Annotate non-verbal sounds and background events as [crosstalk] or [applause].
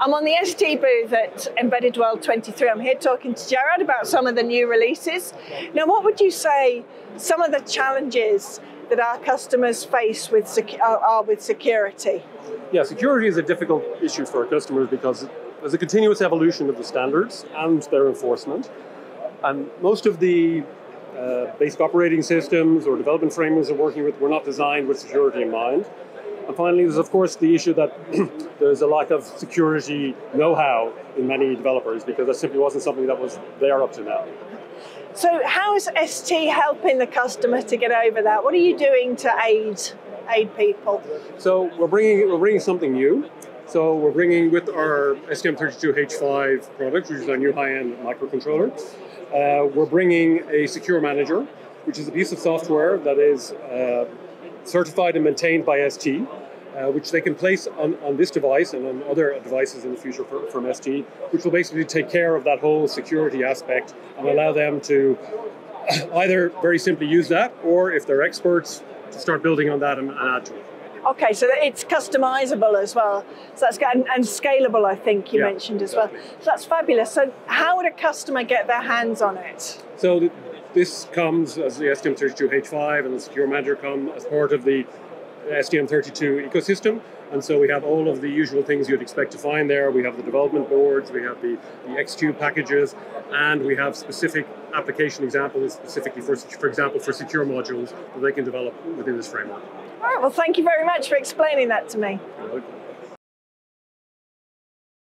I'm on the ST booth at Embedded World 23. I'm here talking to Gerard about some of the new releases. Now, what would you say some of the challenges that our customers face with sec- are with security? Yeah, security is a difficult issue for our customers because there's a continuous evolution of the standards and their enforcement. And most of the uh, basic operating systems or development frameworks we're working with were not designed with security in mind. And finally, there's of course the issue that [clears throat] there's a lack of security know-how in many developers because that simply wasn't something that was there up to now. So, how is ST helping the customer to get over that? What are you doing to aid aid people? So, we're bringing we're bringing something new. So, we're bringing with our STM32H5 product, which is our new high-end microcontroller. Uh, we're bringing a secure manager, which is a piece of software that is uh, certified and maintained by ST, uh, which they can place on, on this device and on other devices in the future for, from ST, which will basically take care of that whole security aspect and allow them to [clears throat] either very simply use that, or if they're experts, to start building on that and, and add to it. Okay, so it's customizable as well. So that's and, and scalable, I think you Yeah, mentioned as well. So that's fabulous. So how would a customer get their hands on it? So th- this comes as the STM32H5 and the Secure Manager come as part of the STM32 ecosystem. And so we have all of the usual things you'd expect to find there. We have the development boards, we have the, the X2 packages, and we have specific application examples specifically for, for example, for secure modules that they can develop within this framework. All right, well, thank you very much for explaining that to me.